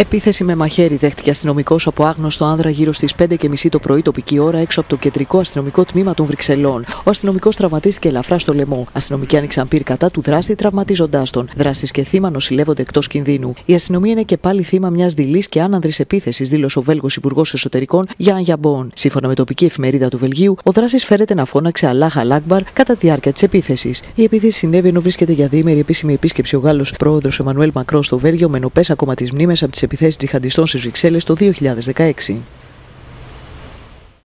Επίθεση με μαχαίρι δέχτηκε αστυνομικός από άγνωστο άνδρα γύρω στις 5.30 το πρωί τοπική ώρα έξω από το κεντρικό αστυνομικό τμήμα των Βρυξελών. Ο αστυνομικός τραυματίστηκε ελαφρά στο λαιμό. Αστυνομικοί άνοιξαν πυρ κατά του δράστη, τραυματίζοντάς τον. Δράσει και θύμα νοσηλεύονται εκτός κινδύνου. Η αστυνομία είναι και πάλι θύμα μιας δειλής και άνανδρης επίθεσης, δήλωσε ο Βέλγος Υπουργός Εσωτερικών Γιάν Γιαμπόν. Σύμφωνα με τοπική εφημερίδα του Βελγίου, ο δράση φέρεται να φώναξε Αλάχα Λάκμπαρ κατά τη διάρκεια της επίθεσης. Η επίθεση συνέβη ενώ βρίσκεται για διήμερη επίσημη επίσκεψη ο Γάλλος πρόεδρος Εμμανουέλ Μακρό στο Βέλγιο με νοπές ακόμα τις μνήμες από τις επιθέσεις τζιχαντιστών στις Βρυξέλλες το 2016.